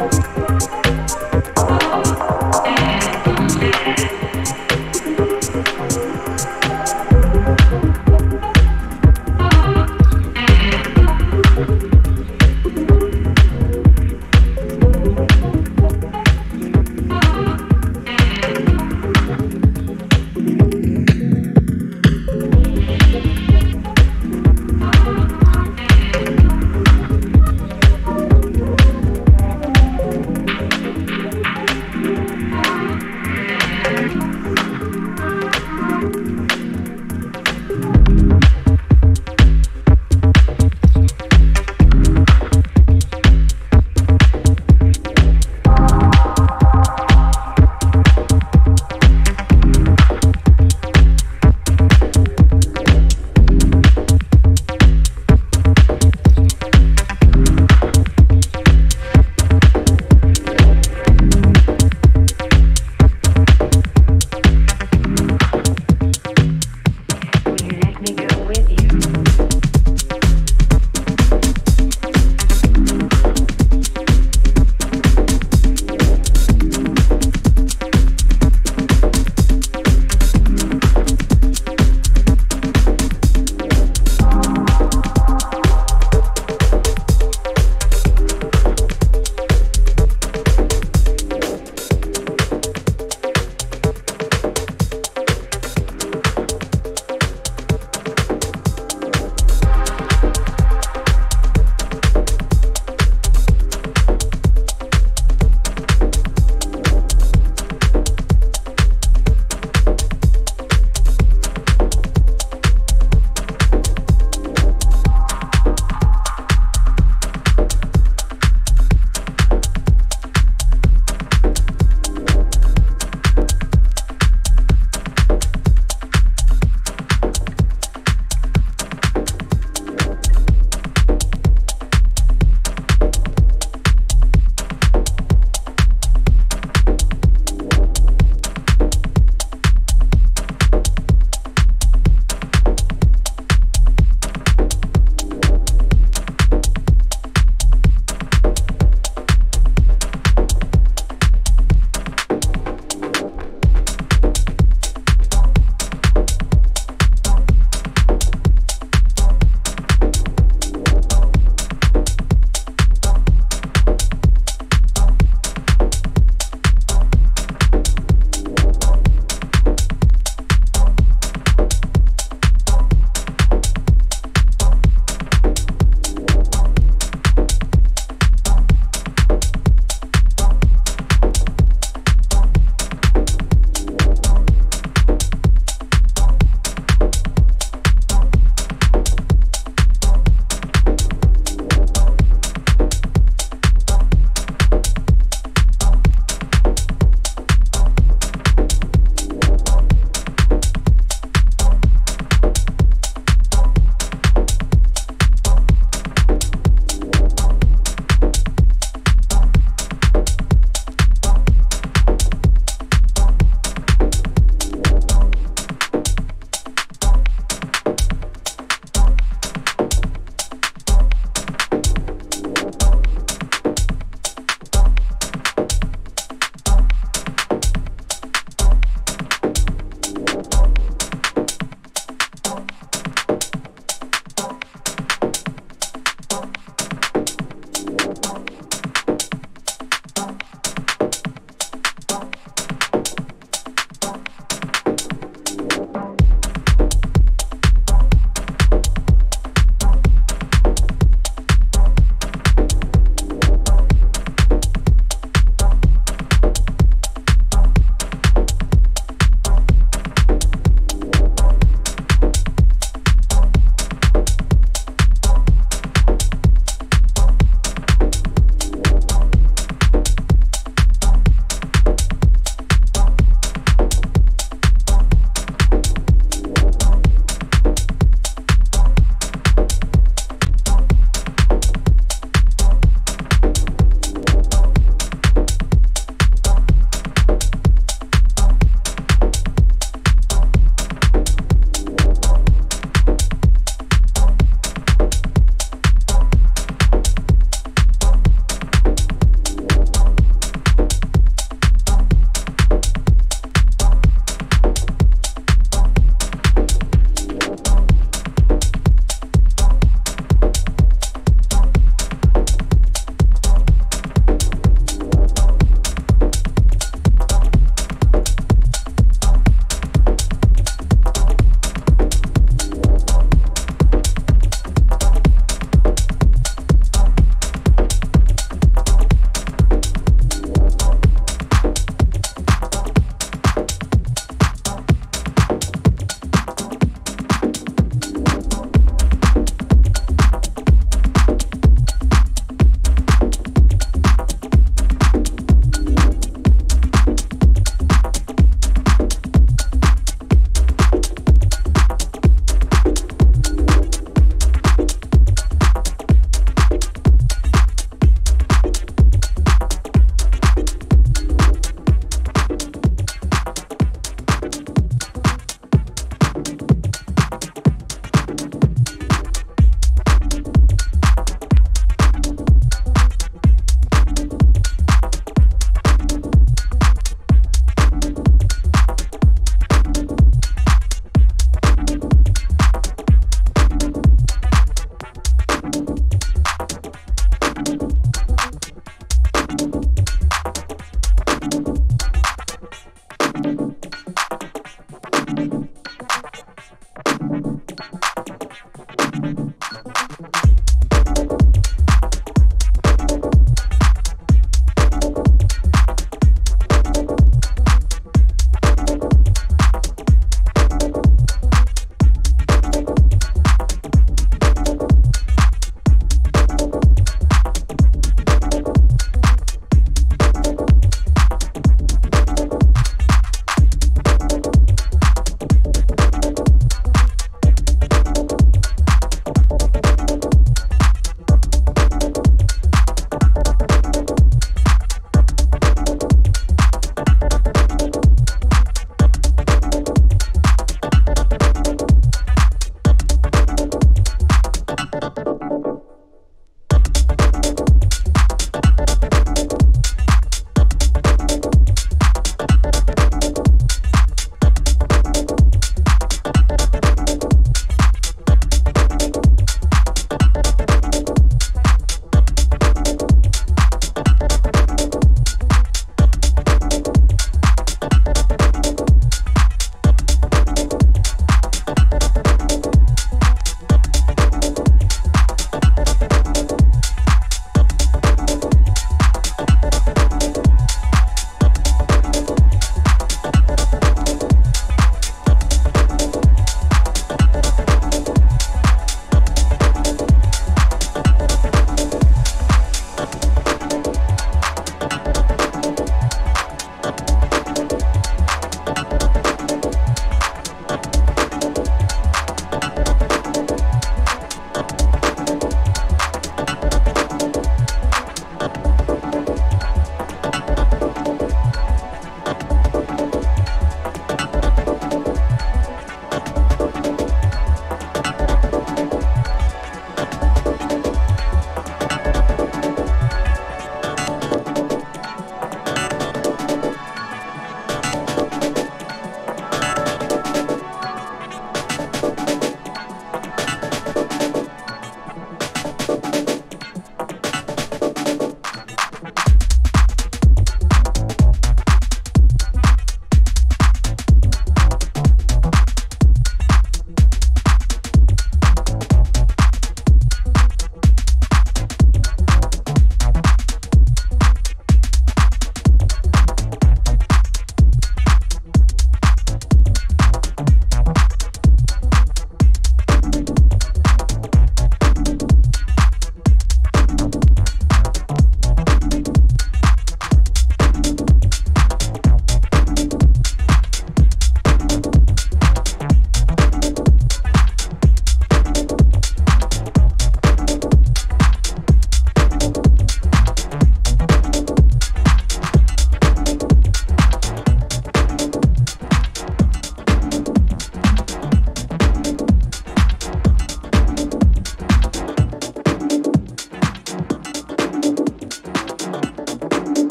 うん。